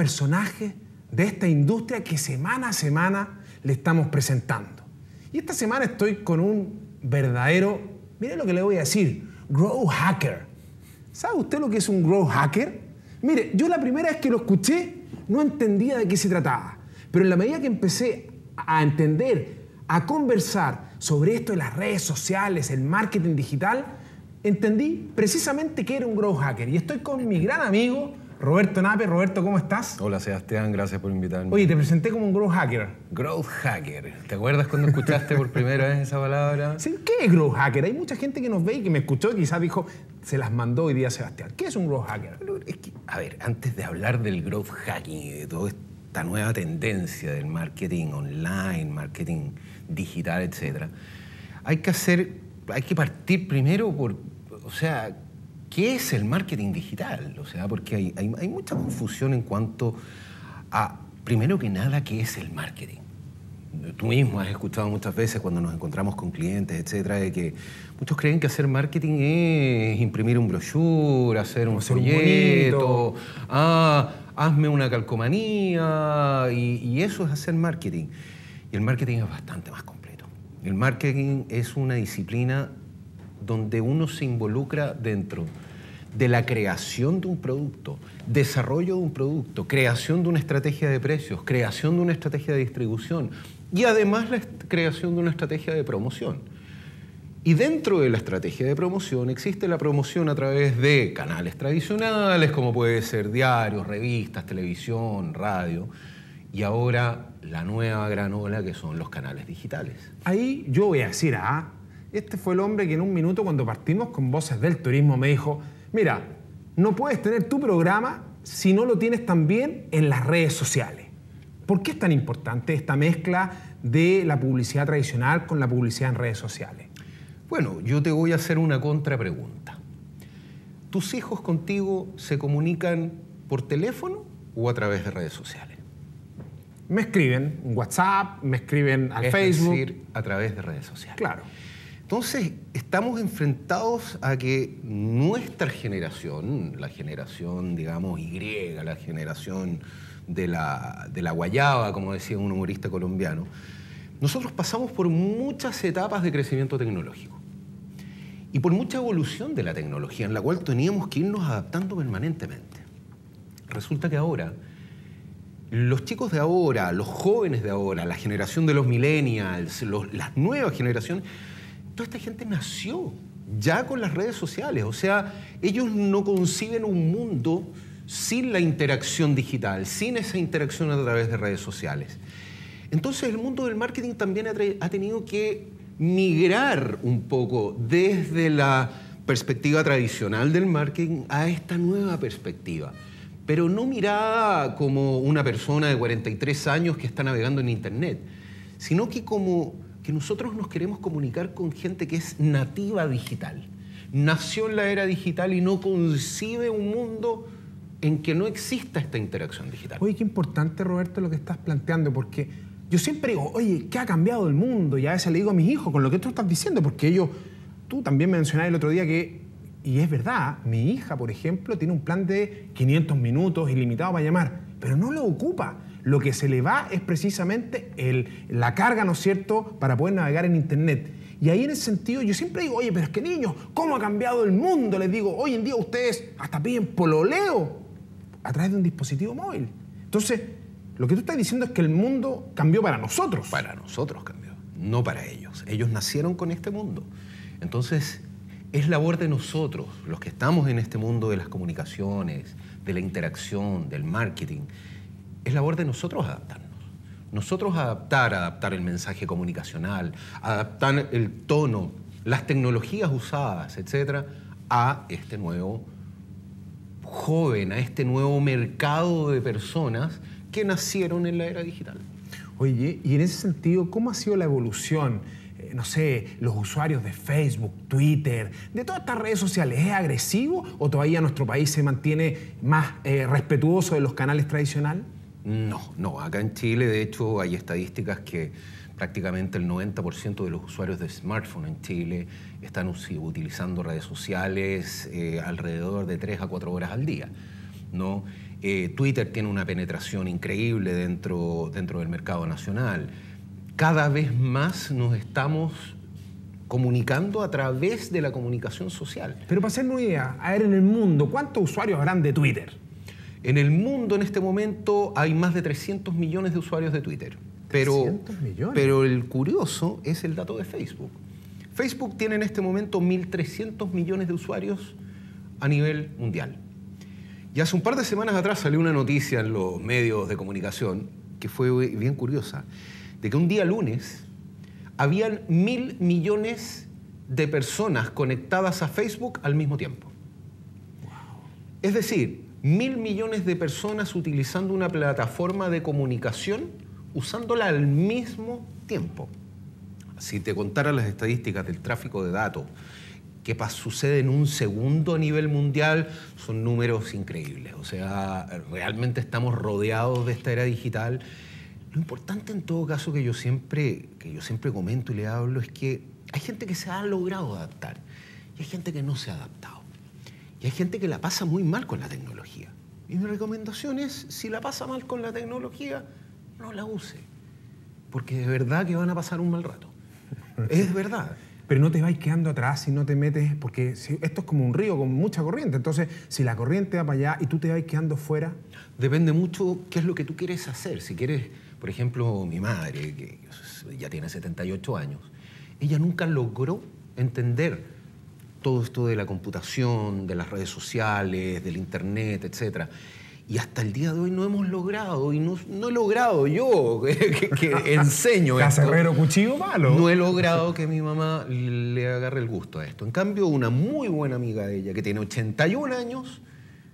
personajes de esta industria que semana a semana le estamos presentando. Y esta semana estoy con un verdadero, mire lo que le voy a decir, grow hacker. ¿Sabe usted lo que es un grow hacker? Mire, yo la primera vez que lo escuché no entendía de qué se trataba, pero en la medida que empecé a entender, a conversar sobre esto de las redes sociales, el marketing digital, entendí precisamente que era un grow hacker. Y estoy con mi gran amigo Roberto Nape. Roberto, ¿cómo estás? Hola Sebastián, gracias por invitarme. Oye, te presenté como un growth hacker. Growth hacker. ¿Te acuerdas cuando escuchaste por primera vez esa palabra? Sí, ¿qué es growth hacker? Hay mucha gente que nos ve y que me escuchó y quizás dijo, se las mandó hoy día Sebastián. ¿Qué es un growth hacker? Es que, a ver, antes de hablar del growth hacking y de toda esta nueva tendencia del marketing online, marketing digital, etc., hay que hacer, hay que partir primero por, o sea, ¿Qué es el marketing digital? O sea, porque hay, hay, mucha confusión en cuanto a, primero que nada, qué es el marketing. Tú mismo has escuchado muchas veces cuando nos encontramos con clientes, etcétera, de que muchos creen que hacer marketing es imprimir un brochure, hacer un folleto, ah, hazme una calcomanía, y, y eso es hacer marketing. Y el marketing es bastante más completo. El marketing es una disciplina donde uno se involucra dentro de la creación de un producto, desarrollo de un producto, creación de una estrategia de precios, creación de una estrategia de distribución y además la creación de una estrategia de promoción. Y dentro de la estrategia de promoción existe la promoción a través de canales tradicionales, como puede ser diarios, revistas, televisión, radio, y ahora la nueva gran ola que son los canales digitales. Ahí yo voy a decir, ah, este fue el hombre que en un minuto cuando partimos con Voces del Turismo me dijo, mira, no puedes tener tu programa si no lo tienes también en las redes sociales. ¿Por qué es tan importante esta mezcla de la publicidad tradicional con la publicidad en redes sociales? Bueno, yo te voy a hacer una contrapregunta. ¿Tus hijos contigo se comunican por teléfono o a través de redes sociales? Me escriben en WhatsApp, me escriben al es Facebook. Decir, a través de redes sociales. Claro. Entonces, estamos enfrentados a que nuestra generación, la generación, digamos, Y, la generación de la, de la guayaba, como decía un humorista colombiano, nosotros pasamos por muchas etapas de crecimiento tecnológico y por mucha evolución de la tecnología en la cual teníamos que irnos adaptando permanentemente. Resulta que ahora, los chicos de ahora, los jóvenes de ahora, la generación de los millennials, las nuevas generaciones, toda esta gente nació ya con las redes sociales. O sea, ellos no conciben un mundo sin la interacción digital, sin esa interacción a través de redes sociales. Entonces el mundo del marketing también ha, tenido que migrar un poco desde la perspectiva tradicional del marketing a esta nueva perspectiva, pero no mirada como una persona de 43 años que está navegando en Internet, sino que como que nosotros nos queremos comunicar con gente que es nativa digital. Nació en la era digital y no concibe un mundo en que no exista esta interacción digital. Oye, qué importante, Roberto, lo que estás planteando, porque yo siempre digo, oye, ¿qué ha cambiado el mundo? Y a veces le digo a mis hijos con lo que tú estás diciendo, porque ellos, tú también mencionaste el otro día que, y es verdad, mi hija, por ejemplo, tiene un plan de 500 minutos ilimitado para llamar, pero no lo ocupa lo que se le va es precisamente la carga, ¿no es cierto?, para poder navegar en Internet. Y ahí en ese sentido yo siempre digo, oye, pero es que niños, ¿cómo ha cambiado el mundo? Les digo, hoy en día ustedes hasta piden pololeo a través de un dispositivo móvil. Entonces, lo que tú estás diciendo es que el mundo cambió para nosotros. Para nosotros cambió, no para ellos. Ellos nacieron con este mundo. Entonces, es labor de nosotros, los que estamos en este mundo de las comunicaciones, de la interacción, del marketing, es labor de nosotros adaptarnos. Nosotros adaptar, adaptar el mensaje comunicacional, adaptar el tono, las tecnologías usadas, etcétera, a este nuevo joven, a este nuevo mercado de personas que nacieron en la era digital. Oye, y en ese sentido, ¿cómo ha sido la evolución? Eh, no sé, los usuarios de Facebook, Twitter, de todas estas redes sociales, ¿es agresivo o todavía nuestro país se mantiene más eh, respetuoso de los canales tradicionales? No, no. Acá en Chile, de hecho, hay estadísticas que prácticamente el 90% de los usuarios de smartphone en Chile están utilizando redes sociales eh, alrededor de 3 a 4 horas al día. ¿no? Eh, Twitter tiene una penetración increíble dentro, dentro del mercado nacional. Cada vez más nos estamos comunicando a través de la comunicación social. Pero para hacerme una idea, a ver en el mundo, ¿cuántos usuarios habrán de Twitter? En el mundo en este momento hay más de 300 millones de usuarios de Twitter. Pero, 300 millones. pero el curioso es el dato de Facebook. Facebook tiene en este momento 1.300 millones de usuarios a nivel mundial. Y hace un par de semanas atrás salió una noticia en los medios de comunicación que fue bien curiosa, de que un día lunes habían mil millones de personas conectadas a Facebook al mismo tiempo. Es decir, mil millones de personas utilizando una plataforma de comunicación usándola al mismo tiempo. Si te contara las estadísticas del tráfico de datos, que sucede en un segundo a nivel mundial, son números increíbles. O sea, realmente estamos rodeados de esta era digital. Lo importante en todo caso que yo siempre, que yo siempre comento y le hablo es que hay gente que se ha logrado adaptar y hay gente que no se ha adaptado. Y hay gente que la pasa muy mal con la tecnología. Y mi recomendación es, si la pasa mal con la tecnología, no la use. Porque de verdad que van a pasar un mal rato. Es verdad. Pero no te vais quedando atrás si no te metes, porque si- esto es como un río con mucha corriente. Entonces, si la corriente va para allá y tú te vas quedando fuera, Depende mucho qué es lo que tú quieres hacer. Si quieres, por ejemplo, mi madre, que ya tiene 78 años, ella nunca logró entender todo esto de la computación, de las redes sociales, del internet, etc. Y hasta el día de hoy no hemos logrado, y no, no he logrado yo, que, que enseño esto, cacerrero, cuchillo, malo. no he logrado que mi mamá le agarre el gusto a esto. En cambio, una muy buena amiga de ella, que tiene 81 años,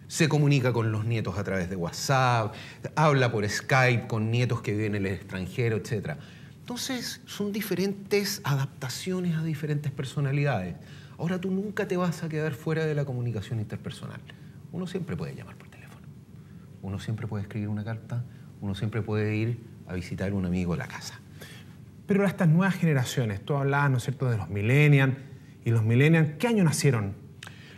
se comunica con los nietos a través de WhatsApp, habla por Skype con nietos que viven en el extranjero, etc. Entonces, son diferentes adaptaciones a diferentes personalidades. Ahora, tú nunca te vas a quedar fuera de la comunicación interpersonal. Uno siempre puede llamar por teléfono, uno siempre puede escribir una carta, uno siempre puede ir a visitar a un amigo a la casa. Pero estas nuevas generaciones, tú hablabas, ¿no es cierto?, de los millennials. ¿Y los millennials qué año nacieron?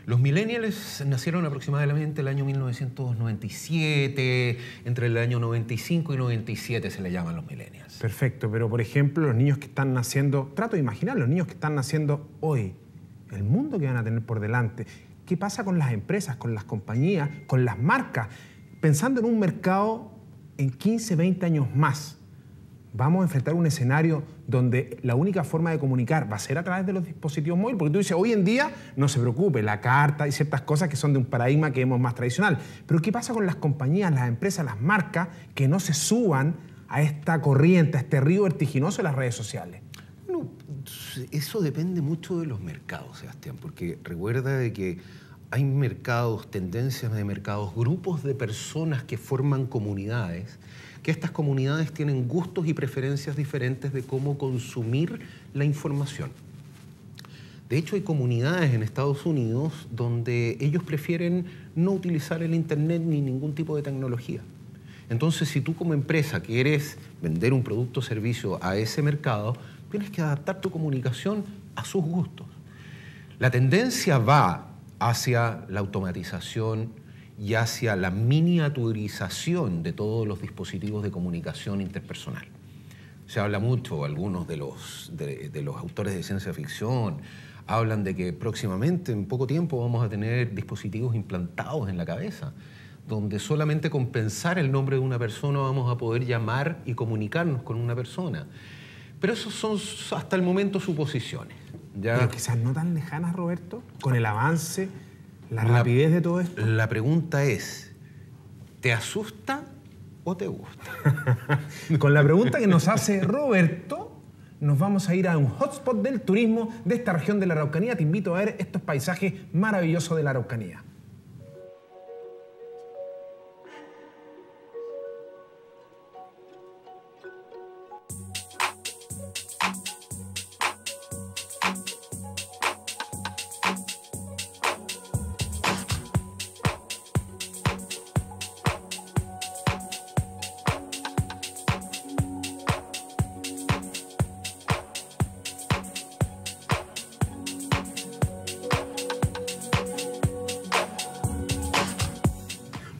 Los millennials nacieron aproximadamente el año 1997, entre el año 95 y 97 se le llaman los millennials. Perfecto, pero por ejemplo, los niños que están naciendo, trato de imaginar los niños que están naciendo hoy, el mundo que van a tener por delante. ¿Qué pasa con las empresas, con las compañías, con las marcas? Pensando en un mercado en 15, 20 años más, vamos a enfrentar un escenario donde la única forma de comunicar va a ser a través de los dispositivos móviles, porque tú dices, hoy en día no se preocupe, la carta y ciertas cosas que son de un paradigma que vemos más tradicional. Pero ¿qué pasa con las compañías, las empresas, las marcas que no se suban a esta corriente, a este río vertiginoso de las redes sociales? Eso depende mucho de los mercados, Sebastián, porque recuerda de que hay mercados, tendencias de mercados, grupos de personas que forman comunidades, que estas comunidades tienen gustos y preferencias diferentes de cómo consumir la información. De hecho, hay comunidades en Estados Unidos donde ellos prefieren no utilizar el Internet ni ningún tipo de tecnología. Entonces, si tú como empresa quieres vender un producto o servicio a ese mercado, tienes que adaptar tu comunicación a sus gustos. La tendencia va hacia la automatización y hacia la miniaturización de todos los dispositivos de comunicación interpersonal. Se habla mucho, algunos de los, de, los autores de ciencia ficción hablan de que próximamente, en poco tiempo, vamos a tener dispositivos implantados en la cabeza, donde solamente con pensar el nombre de una persona vamos a poder llamar y comunicarnos con una persona. Pero eso son hasta el momento suposiciones. ¿ya? Pero quizás no tan lejanas, Roberto, con el avance, la, La- rapidez de todo esto. La pregunta es, ¿te asusta o te gusta? Con la pregunta que nos hace Roberto, nos vamos a ir a un hotspot del turismo de esta región de la Araucanía. Te invito a ver estos paisajes maravillosos de la Araucanía.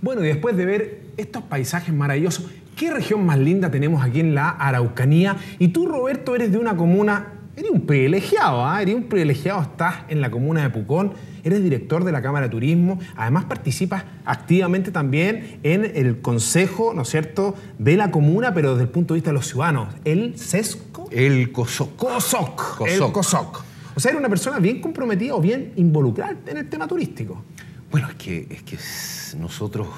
Bueno, y después de ver estos paisajes maravillosos, ¿qué región más linda tenemos aquí en la Araucanía? Y tú, Roberto, eres de una comuna, eres un privilegiado, ¿ah? Eres un privilegiado, estás en la comuna de Pucón, eres director de la Cámara de Turismo, además participas activamente también en el consejo, ¿no es cierto?, de la comuna, pero desde el punto de vista de los ciudadanos. ¿El CESCO? El COSOC. COSOC. El COSOC. O sea, eres una persona bien comprometida o bien involucrada en el tema turístico. Bueno, es que, es que nosotros,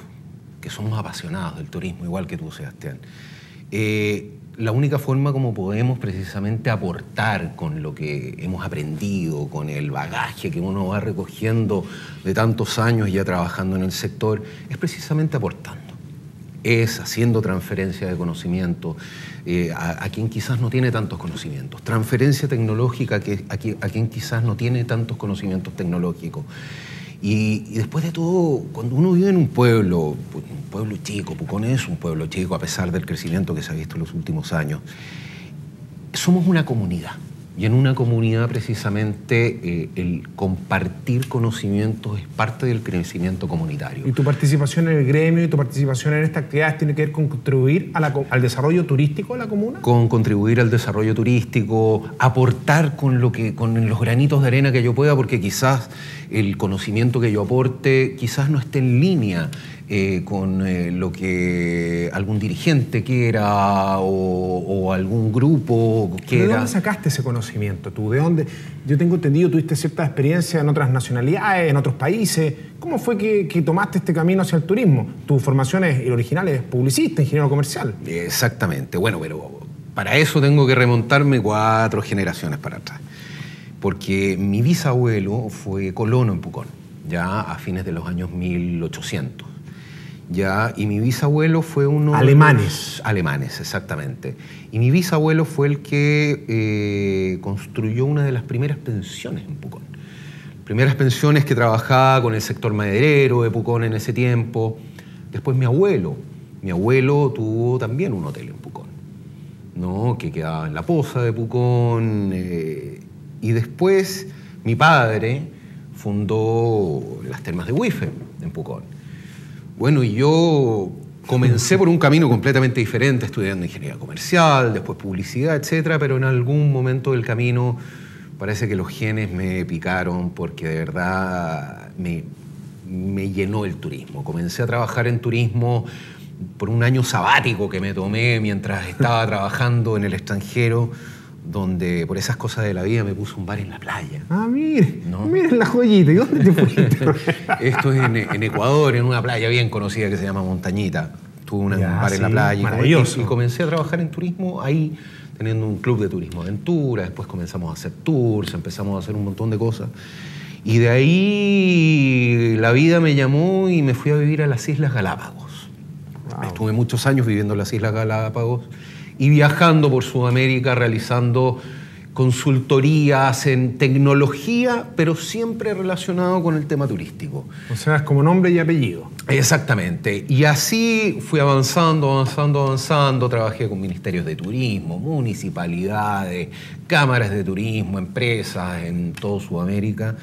que somos apasionados del turismo, igual que tú, Sebastián, eh, la única forma como podemos precisamente aportar con lo que hemos aprendido, con el bagaje que uno va recogiendo de tantos años ya trabajando en el sector, es precisamente aportando. Es haciendo transferencia de conocimiento eh, a, quien quizás no tiene tantos conocimientos. Transferencia tecnológica que, a, a quien quizás no tiene tantos conocimientos tecnológicos. Y, después de todo, cuando uno vive en un pueblo, pues, un pueblo chico, Pucón es un pueblo chico a pesar del crecimiento que se ha visto en los últimos años, somos una comunidad. Y en una comunidad precisamente eh, el compartir conocimientos es parte del crecimiento comunitario. ¿Y tu participación en el gremio y tu participación en esta actividad tiene que ver con contribuir al desarrollo turístico de la comuna? Con contribuir al desarrollo turístico, aportar con, lo que, con los granitos de arena que yo pueda, porque quizás el conocimiento que yo aporte quizás no esté en línea eh, con eh, lo que algún dirigente quiera o, algún grupo quiera. ¿De dónde sacaste ese conocimiento tú? ¿De dónde? Yo tengo entendido, tuviste cierta experiencia en otras nacionalidades, en otros países. ¿Cómo fue que, tomaste este camino hacia el turismo? Tu formación es, original es publicista, ingeniero comercial. Exactamente. Bueno, pero para eso tengo que remontarme cuatro generaciones para atrás. Porque mi bisabuelo fue colono en Pucón, ya a fines de los años 1800 ya, y mi bisabuelo fue uno... Alemanes. alemanes, exactamente. Y mi bisabuelo fue el que eh, construyó una de las primeras pensiones en Pucón. Primeras pensiones que trabajaba con el sector maderero de Pucón en ese tiempo. Después mi abuelo. Mi abuelo tuvo también un hotel en Pucón, ¿no? que quedaba en la poza de Pucón. Eh, y después mi padre fundó las termas de Wife en Pucón. Bueno, yo comencé por un camino completamente diferente, estudiando ingeniería comercial, después publicidad, etcétera, pero en algún momento del camino parece que los genes me picaron porque de verdad me, me llenó el turismo. Comencé a trabajar en turismo por un año sabático que me tomé mientras estaba trabajando en el extranjero donde por esas cosas de la vida me puse un bar en la playa. Ah, mire, ¿no? mire la joyita. ¿Y dónde te fuiste? Esto es en, Ecuador, en una playa bien conocida que se llama Montañita. Tuve un bar en la playa. Maravilloso. Y, comencé a trabajar en turismo ahí, teniendo un club de turismo aventura. Después comenzamos a hacer tours, empezamos a hacer un montón de cosas. Y de ahí la vida me llamó y me fui a vivir a las Islas Galápagos. Estuve muchos años viviendo en las Islas Galápagos y viajando por Sudamérica realizando consultorías en tecnología, pero siempre relacionado con el tema turístico. O sea, es como nombre y apellido. Exactamente. Y así fui avanzando, avanzando, avanzando. Trabajé con ministerios de turismo, municipalidades, cámaras de turismo, empresas en toda Sudamérica.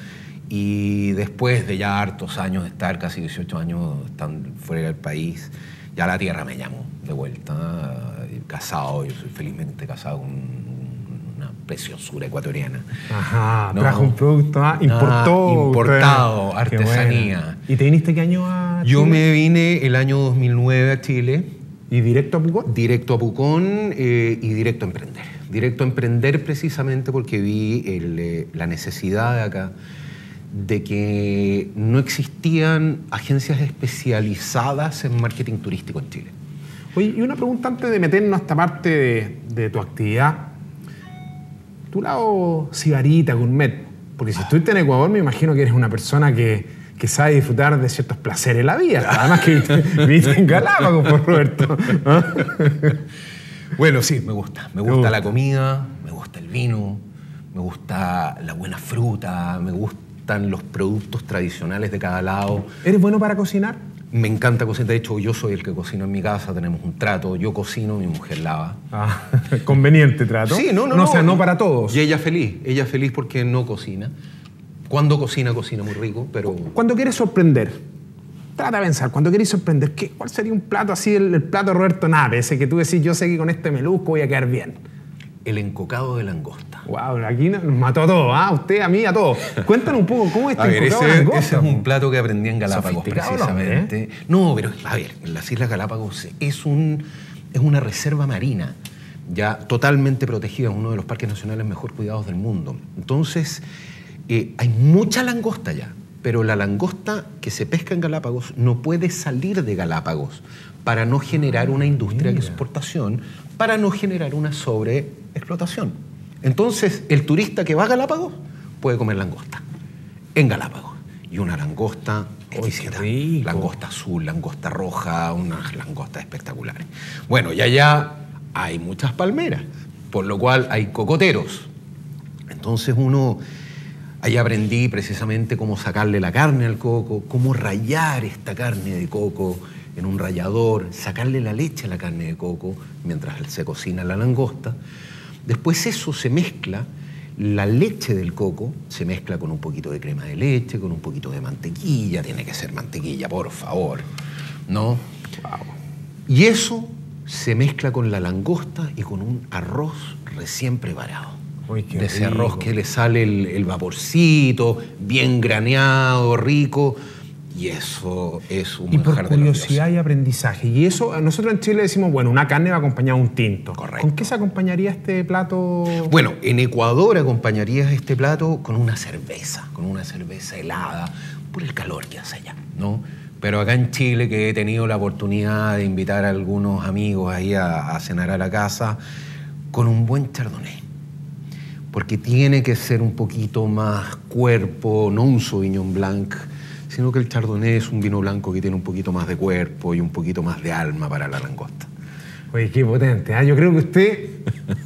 Y después de ya hartos años de estar, casi 18 años estando fuera del país, ya la tierra me llamó de vuelta casado, yo soy felizmente casado con una preciosura ecuatoriana. Ajá, trajo un producto, ah, importó. importado, artesanía. ¿Y te viniste qué año a Chile? Yo me vine el año 2009 a Chile. ¿Y directo a Pucón? Directo a Pucón eh, y directo a emprender. Directo a emprender precisamente porque vi eh, la necesidad de acá de que no existían agencias especializadas en marketing turístico en Chile. Oye, y una pregunta antes de meternos a esta parte de, tu actividad. Tu lado sibarita, gourmet, porque si estuviste en Ecuador me imagino que eres una persona que, sabe disfrutar de ciertos placeres en la vida. Además que viste, en Galápagos, por Roberto. Bueno, sí, me gusta. Me gusta la comida, me gusta el vino, me gusta la buena fruta, me gustan los productos tradicionales de cada lado. ¿Eres bueno para cocinar? Me encanta cocinar. De hecho, yo soy el que cocino en mi casa. Tenemos un trato. Yo cocino, mi mujer lava. Ah, conveniente trato. Sí, no, no. No, o sea, no para todos. Y ella feliz. Ella feliz porque no cocina. Cuando cocina, cocina muy rico, pero... Cuando quieres sorprender, trata de pensar, cuando queréis sorprender, ¿qué, ¿cuál sería un plato así, el, plato Roberto Nave, ese que tú decís, yo sé que con este melusco voy a quedar bien? El encocado de langosta. Wow, aquí nos mató a todos, ¿ah? Usted, a mí, a todos. Cuéntanos un poco cómo es este encocado de langosta. Ese es un plato que aprendí en Galápagos, precisamente. ¿eh? No, pero a ver, en las Islas Galápagos es, un, es una reserva marina ya totalmente protegida, uno de los parques nacionales mejor cuidados del mundo. Entonces, eh, hay mucha langosta ya pero la langosta que se pesca en Galápagos no puede salir de Galápagos para no generar una industria de exportación, para no generar una sobreexplotación. Entonces, el turista que va a Galápagos puede comer langosta en Galápagos. Y una langosta exquisita. Langosta azul, langosta roja, unas langostas espectaculares. Bueno, y allá hay muchas palmeras, por lo cual hay cocoteros. Entonces uno Ahí aprendí precisamente cómo sacarle la carne al coco, cómo rayar esta carne de coco en un rallador, sacarle la leche a la carne de coco mientras se cocina la langosta. Después eso se mezcla, la leche del coco se mezcla con un poquito de crema de leche, con un poquito de mantequilla, tiene que ser mantequilla, por favor, ¿no? Y eso se mezcla con la langosta y con un arroz recién preparado de ese arroz que le sale el, vaporcito, bien graneado, rico. Y eso es un Y por curiosidad y aprendizaje. Y eso, nosotros en Chile decimos, bueno, una carne va acompañada de un tinto. Correcto. ¿Con qué se acompañaría este plato? Bueno, en Ecuador acompañarías este plato con una cerveza, con una cerveza helada, por el calor que hace allá, ¿no? Pero acá en Chile, que he tenido la oportunidad de invitar a algunos amigos ahí a, a cenar a la casa, con un buen chardonnay porque tiene que ser un poquito más cuerpo, no un Sauvignon Blanc, sino que el Chardonnay es un vino blanco que tiene un poquito más de cuerpo y un poquito más de alma para la langosta. Oye, qué potente. ¿eh? Yo creo que usted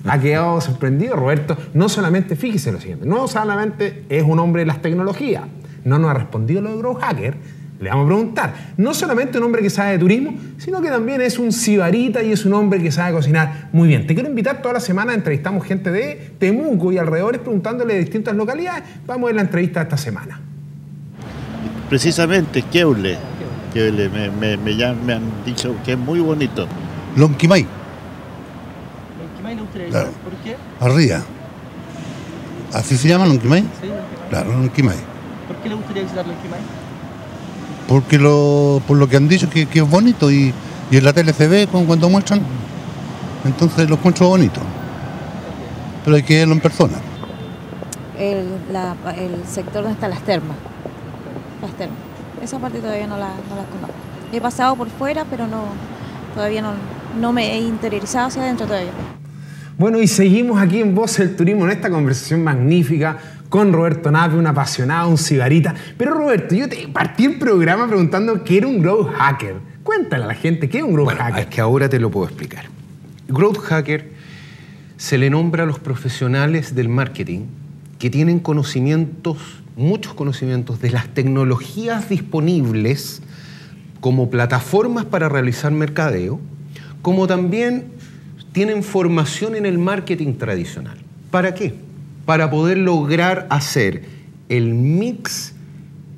ha quedado sorprendido, Roberto. No solamente, fíjese lo siguiente, no solamente es un hombre de las tecnologías, no nos ha respondido lo de Grow Hacker, le vamos a preguntar. No solamente un hombre que sabe de turismo, sino que también es un sibarita y es un hombre que sabe cocinar muy bien. Te quiero invitar toda la semana, entrevistamos gente de Temuco y alrededores preguntándole de distintas localidades. Vamos a ver la entrevista de esta semana. Precisamente, Keule. Keule, me, me, me, han dicho que es muy bonito. Lonquimay. Lonquimay le gustaría claro. ¿Por qué? Arriba. ¿Así se llama Lonquimay? Sí, Claro, Lonquimay. ¿Por qué le gustaría visitar Lonquimay? porque lo, por lo que han dicho que, es bonito y, en la tele se ve cuando muestran, entonces lo encuentro bonito. Pero hay que verlo en persona. El, sector donde están las termas. Esa parte todavía no la, conozco. He pasado por fuera, pero no todavía no, no me he interiorizado hacia adentro todavía. Bueno, y seguimos aquí en Voz del Turismo en esta conversación magnífica con Roberto Nave, un apasionado, un cigarita. Pero Roberto, yo te partí el programa preguntando qué era un growth hacker. Cuéntale a la gente, ¿qué es un growth bueno, hacker? Es que ahora te lo puedo explicar. Growth hacker se le nombra a los profesionales del marketing que tienen conocimientos, muchos conocimientos de las tecnologías disponibles como plataformas para realizar mercadeo, como también tienen formación en el marketing tradicional. ¿Para qué? para poder lograr hacer el mix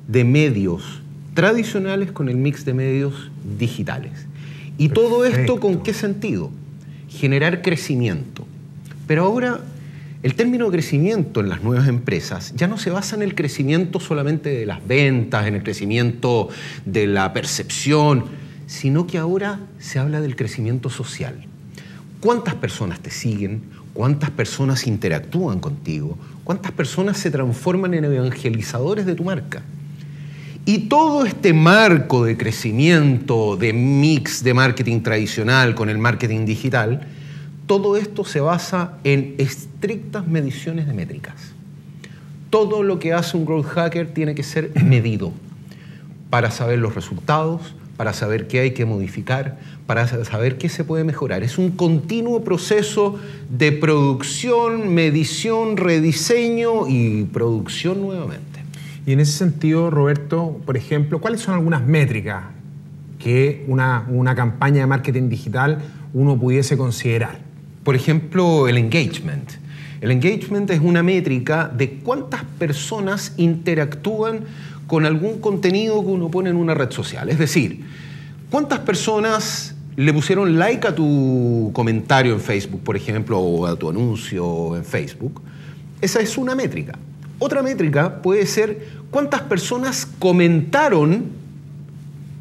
de medios tradicionales con el mix de medios digitales. ¿Y todo esto con qué sentido? Generar crecimiento. Pero ahora el término crecimiento en las nuevas empresas ya no se basa en el crecimiento solamente de las ventas, en el crecimiento de la percepción, sino que ahora se habla del crecimiento social. ¿Cuántas personas te siguen? cuántas personas interactúan contigo, cuántas personas se transforman en evangelizadores de tu marca. Y todo este marco de crecimiento, de mix de marketing tradicional con el marketing digital, todo esto se basa en estrictas mediciones de métricas. Todo lo que hace un growth hacker tiene que ser medido para saber los resultados, para saber qué hay que modificar, para saber qué se puede mejorar. Es un continuo proceso de producción, medición, rediseño y producción nuevamente. Y en ese sentido, Roberto, por ejemplo, ¿cuáles son algunas métricas que una, una campaña de marketing digital uno pudiese considerar? Por ejemplo, el engagement. El engagement es una métrica de cuántas personas interactúan con algún contenido que uno pone en una red social. Es decir, ¿cuántas personas le pusieron like a tu comentario en Facebook, por ejemplo, o a tu anuncio en Facebook? Esa es una métrica. Otra métrica puede ser cuántas personas comentaron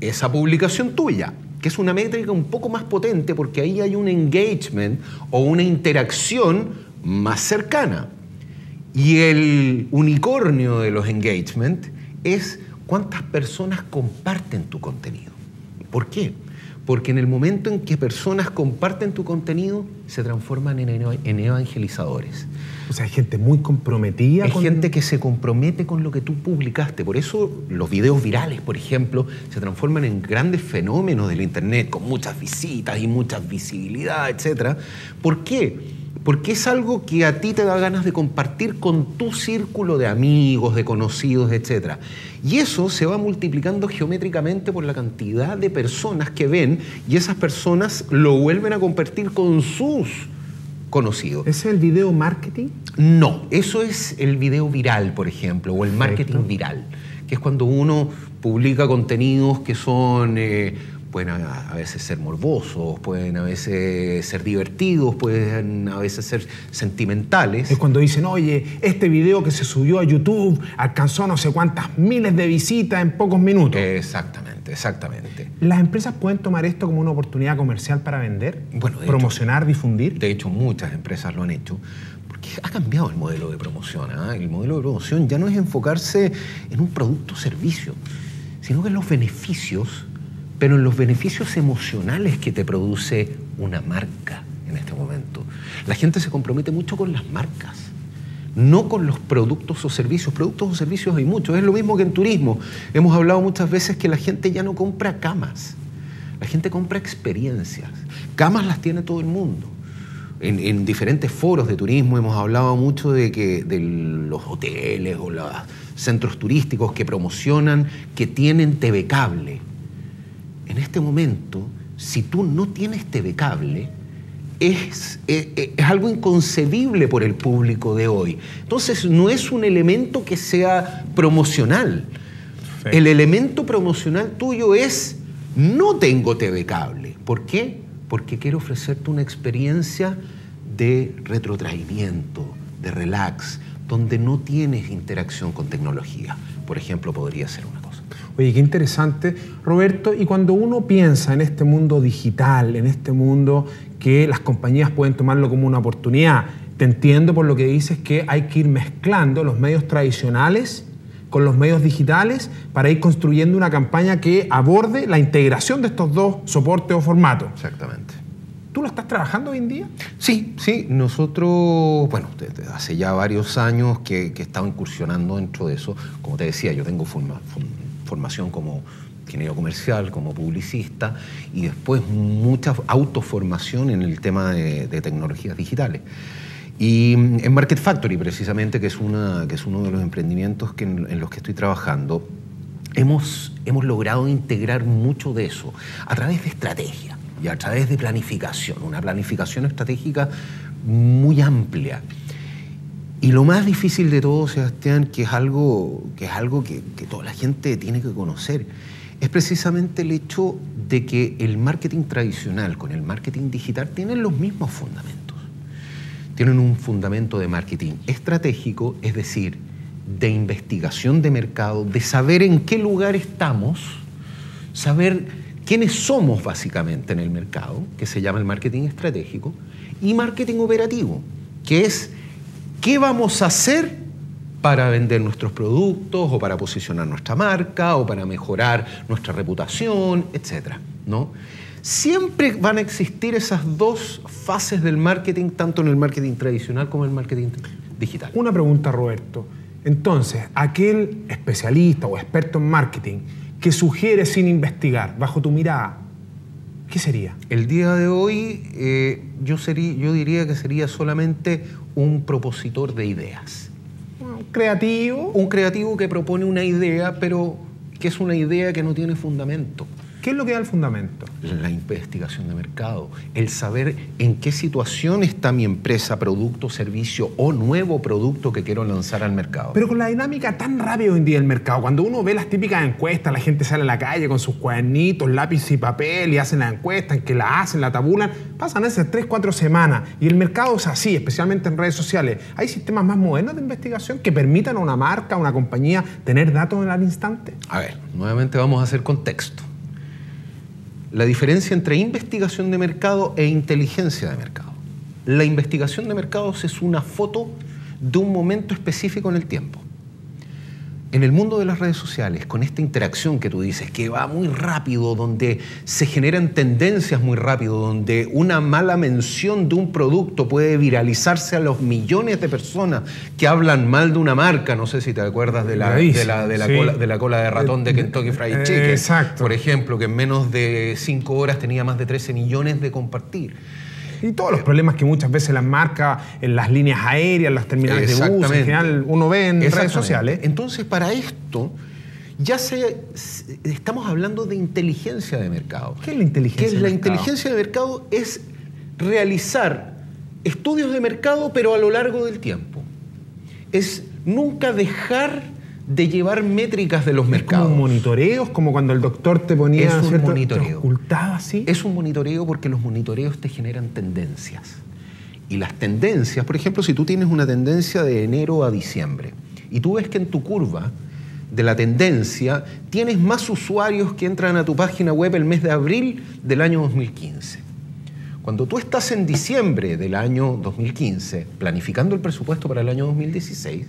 esa publicación tuya, que es una métrica un poco más potente porque ahí hay un engagement o una interacción más cercana. Y el unicornio de los engagement es cuántas personas comparten tu contenido. ¿Por qué? Porque en el momento en que personas comparten tu contenido, se transforman en, evangelizadores. O sea, hay gente muy comprometida. Hay con- gente que se compromete con lo que tú publicaste. Por eso los videos virales, por ejemplo, se transforman en grandes fenómenos del Internet, con muchas visitas y mucha visibilidad, etc. ¿Por qué? Porque es algo que a ti te da ganas de compartir con tu círculo de amigos, de conocidos, etc. Y eso se va multiplicando geométricamente por la cantidad de personas que ven y esas personas lo vuelven a compartir con sus conocidos. ¿Ese es el video marketing? No, eso es el video viral, por ejemplo, o el marketing Perfecto. viral, que es cuando uno publica contenidos que son, eh, pueden a, a veces ser morbosos, pueden a veces ser divertidos, pueden a veces ser sentimentales. Es cuando dicen, oye, este video que se subió a YouTube alcanzó no sé cuántas miles de visitas en pocos minutos. Exactamente, exactamente. ¿Las empresas pueden tomar esto como una oportunidad comercial para vender? Bueno, promocionar, difundir. De hecho, muchas empresas lo han hecho. Porque ha cambiado el modelo de promoción. ¿ah? El modelo de promoción ya no es enfocarse en un producto o servicio, sino que en los beneficios, pero en los beneficios emocionales que te produce una marca en este momento. La gente se compromete mucho con las marcas no con los productos o servicios. Productos o servicios hay muchos. Es lo mismo que en turismo. Hemos hablado muchas veces que la gente ya no compra camas. La gente compra experiencias. Camas las tiene todo el mundo. En, en diferentes foros de turismo hemos hablado mucho de que de los hoteles o los centros turísticos que promocionan que tienen TV cable. En este momento, si tú no tienes TV cable, es, es- es algo inconcebible por el público de hoy. Entonces, no es un elemento que sea promocional. El elemento promocional tuyo es, no tengo TV cable. ¿Por qué? Porque quiero ofrecerte una experiencia de retrotraimiento, de relax, donde no tienes interacción con tecnología. Por ejemplo, podría ser una. Oye, qué interesante, Roberto. Y cuando uno piensa en este mundo digital, en este mundo que las compañías pueden tomarlo como una oportunidad, te entiendo por lo que dices que hay que ir mezclando los medios tradicionales con los medios digitales para ir construyendo una campaña que aborde la integración de estos dos soportes o formatos. Exactamente. ¿Tú lo estás trabajando hoy en día? Sí, sí, nosotros, bueno, desde hace ya varios años que, que he estado incursionando dentro de eso. Como te decía, yo tengo forma- form- formación como ingeniero comercial, como publicista y después mucha autoformación en el tema de, de tecnologías digitales. Y mm, en Market Factory, precisamente, que es, una, que es uno de los emprendimientos que en, en los que estoy trabajando, hemos, hemos logrado integrar mucho de eso a través de estrategia y a través de planificación, una planificación estratégica muy amplia. Y lo más difícil de todo, Sebastián, que es algo que, es algo que, toda la gente tiene que conocer, es precisamente el hecho de que el marketing tradicional con el marketing digital tienen los mismos fundamentos. Tienen un fundamento de marketing estratégico, es decir, de investigación de mercado, de saber en qué lugar estamos, saber quiénes somos básicamente en el mercado, que se llama el marketing estratégico, y marketing operativo, que es qué vamos a hacer para vender nuestros productos o para posicionar nuestra marca o para mejorar nuestra reputación, etc. ¿no? Siempre van a existir esas dos fases del marketing, tanto en el marketing tradicional como en el marketing digital. Una pregunta, Roberto. Entonces, aquel especialista o experto en marketing que sugiere sin investigar, bajo tu mirada, ¿qué sería? El día de hoy eh, yo, sería, yo diría que sería solamente un propositor de ideas. Creativo. Un creativo que propone una idea, pero que es una idea que no tiene fundamento. ¿Qué es lo que da el fundamento? La investigación de mercado, el saber en qué situación está mi empresa, producto, servicio o nuevo producto que quiero lanzar al mercado. Pero con la dinámica tan rápida hoy en día del mercado, cuando uno ve las típicas encuestas, la gente sale a la calle con sus cuadernitos, lápiz y papel y hacen la encuesta, en que la hacen, la tabulan, pasan esas 3, 4 semanas y el mercado es así, especialmente en redes sociales. Hay sistemas más modernos de investigación que permitan a una marca, a una compañía tener datos en al instante. A ver, nuevamente vamos a hacer contexto. La diferencia entre investigación de mercado e inteligencia de mercado. La investigación de mercados es una foto de un momento específico en el tiempo. En el mundo de las redes sociales, con esta interacción que tú dices, que va muy rápido, donde se generan tendencias muy rápido, donde una mala mención de un producto puede viralizarse a los millones de personas que hablan mal de una marca, no sé si te acuerdas de la, de la, de la, Sí. cola, de la cola de ratón de Kentucky Fried Eh, Chicken, exacto. por ejemplo, que en menos de 5 horas tenía más de 13 millones de compartir. Y todos los problemas que muchas veces las marcas en las líneas aéreas, las terminales de bus, en general uno ve en redes sociales. Entonces, para esto, ya se, se- estamos hablando de inteligencia de mercado. ¿Qué es la inteligencia ¿Qué es de la mercado? inteligencia de mercado? Es realizar estudios de mercado, pero a lo largo del tiempo. Es nunca dejar de llevar métricas de los Es como mercados. un monitoreo, es como cuando el doctor te ponía, Es un ¿cierto? monitoreo. Te ocultaba así. Es un monitoreo porque los monitoreos te generan tendencias. Y las tendencias, por ejemplo, si tú tienes una tendencia de enero a diciembre y tú ves que en tu curva de la tendencia tienes más usuarios que entran a tu página web el mes de abril del año 2015. Cuando tú estás en diciembre del año 2015 planificando el presupuesto para el año 2016,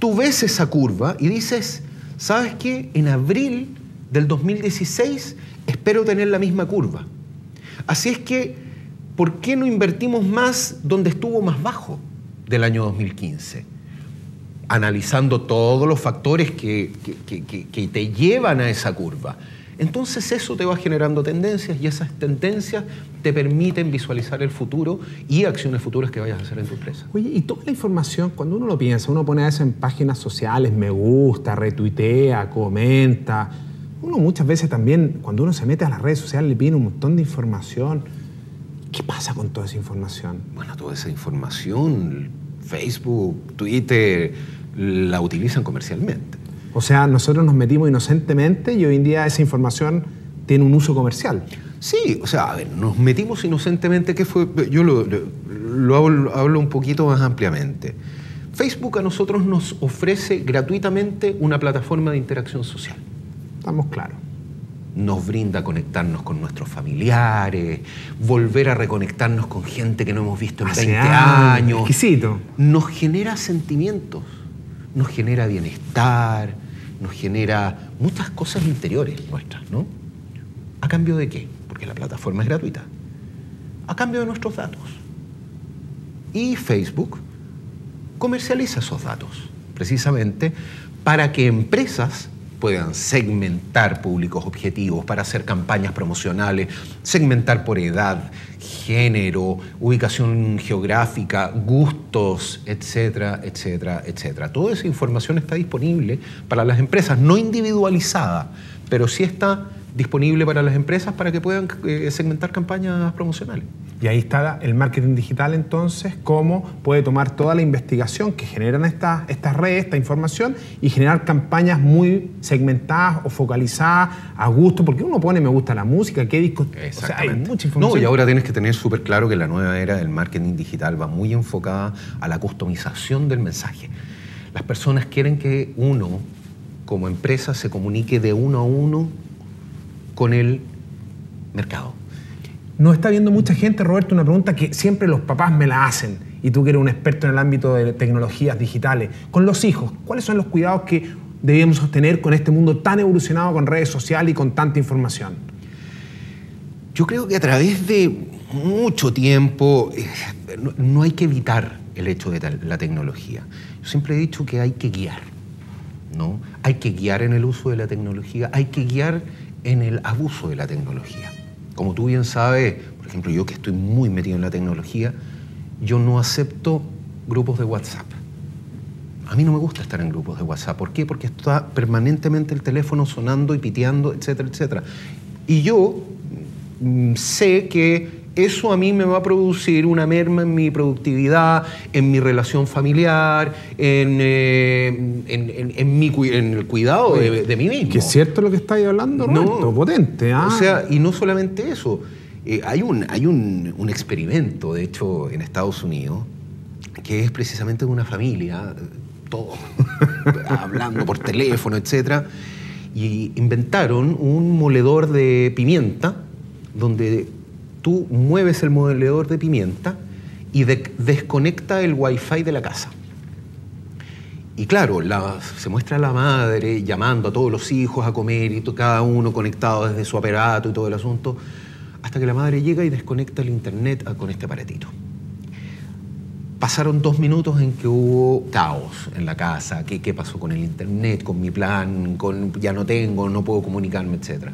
tú ves esa curva y dices, ¿sabes qué? En abril del 2016 espero tener la misma curva. Así es que, ¿por qué no invertimos más donde estuvo más bajo del año 2015? Analizando todos los factores que, que- que- que- te llevan a esa curva. Entonces eso te va generando tendencias y esas tendencias te permiten visualizar el futuro y acciones futuras que vayas a hacer en tu empresa. Oye, y toda la información, cuando uno lo piensa, uno pone eso en páginas sociales, me gusta, retuitea, comenta. Uno muchas veces también, cuando uno se mete a las redes sociales, le piden un montón de información. ¿Qué pasa con toda esa información? Bueno, toda esa información, Facebook, Twitter, la utilizan comercialmente. O sea, nosotros nos metimos inocentemente y hoy en día esa información tiene un uso comercial. Sí, o sea, a ver, nos metimos inocentemente, ¿qué fue? Yo lo, lo- lo hablo, hablo un poquito más ampliamente. Facebook a nosotros nos ofrece gratuitamente una plataforma de interacción social. Estamos claros. Nos brinda conectarnos con nuestros familiares, volver a reconectarnos con gente que no hemos visto en Hace 20 años, años. exquisito. Nos genera sentimientos, nos genera bienestar, nos genera muchas cosas interiores nuestras, ¿no? ¿A cambio de qué? Porque la plataforma es gratuita. A cambio de nuestros datos. Y Facebook comercializa esos datos, precisamente para que empresas puedan segmentar públicos objetivos, para hacer campañas promocionales, segmentar por edad, género, ubicación geográfica, gustos, etcétera, etcétera, etcétera. Toda esa información está disponible para las empresas, no individualizada, pero sí está disponible para las empresas para que puedan eh, segmentar campañas promocionales. Y ahí está el marketing digital entonces, cómo puede tomar toda la investigación que generan estas estas redes, esta información, y generar campañas muy segmentadas o focalizadas a gusto, porque uno pone me gusta la música, qué disco... O sea, hay Exactamente. mucha información. No, y ahora tienes que tener súper claro que la nueva era del marketing digital va muy enfocada a la customización del mensaje. Las personas quieren que uno, como empresa, se comunique de uno a uno con el mercado. Nos está viendo mucha gente, Roberto, una pregunta que siempre los papás me la hacen, y tú que eres un experto en el ámbito de tecnologías digitales. Con los hijos, ¿cuáles son los cuidados que debemos sostener con este mundo tan evolucionado con redes sociales y con tanta información? Yo creo que a través de mucho tiempo eh, no, no hay que evitar el hecho de la tecnología. Yo siempre he dicho que hay que guiar, ¿no? Hay que guiar en el uso de la tecnología, hay que guiar en el abuso de la tecnología. Como tú bien sabes, por ejemplo, yo que estoy muy metido en la tecnología, yo no acepto grupos de WhatsApp. A mí no me gusta estar en grupos de WhatsApp. ¿Por qué? Porque está permanentemente el teléfono sonando y piteando, etcétera, etcétera. Y yo mm, sé que eso a mí me va a producir una merma en mi productividad, en mi relación familiar, en, eh, en- en- en mi el cuidado de, de mí mismo. Que es cierto lo que estáis hablando, Roberto, potente. ¿ah? O sea, y no solamente eso. eh, hay un, hay un, un experimento, de hecho, en Estados Unidos, que es precisamente de una familia, todos hablando por teléfono, etc. Y inventaron un moledor de pimienta, donde tú mueves el moledor de pimienta y de- desconecta el wifi de la casa. Y claro, la- se muestra a la madre llamando a todos los hijos a comer y cada uno conectado desde su aparato y todo el asunto, hasta que la madre llega y desconecta el internet con este aparatito. Pasaron dos minutos en que hubo caos en la casa, ¿qué, qué pasó con el internet, con mi plan, con ya no tengo, no puedo comunicarme, etcétera.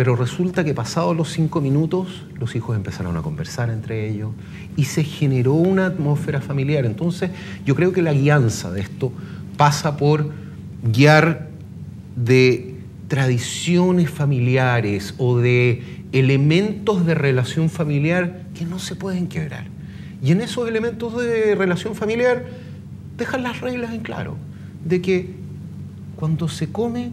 Pero resulta que pasados los cinco minutos, los hijos empezaron a conversar entre ellos y se generó una atmósfera familiar. Entonces, yo creo que la guianza de esto pasa por guiar de tradiciones familiares o de elementos de relación familiar que no se pueden quebrar. Y en esos elementos de relación familiar, dejar las reglas en claro, de que cuando se come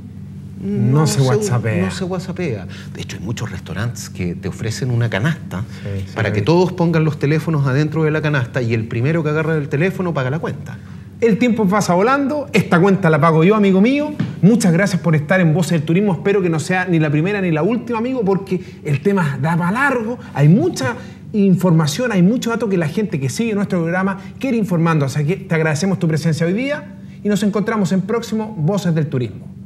No se whatsappea. no se whatsappea. De hecho, hay muchos restaurantes que te ofrecen una canasta Sí, sí, para que todos pongan los teléfonos adentro de la canasta y el primero que agarra el teléfono paga la cuenta. El tiempo pasa volando, esta cuenta la pago yo, amigo mío. Muchas gracias por estar en Voces del Turismo. Espero que no sea ni la primera ni la última, amigo, porque el tema da para largo. Hay mucha información, hay mucho dato que la gente que sigue nuestro programa quiere informando. Así que te agradecemos tu presencia hoy día y nos encontramos en próximo Voces del Turismo.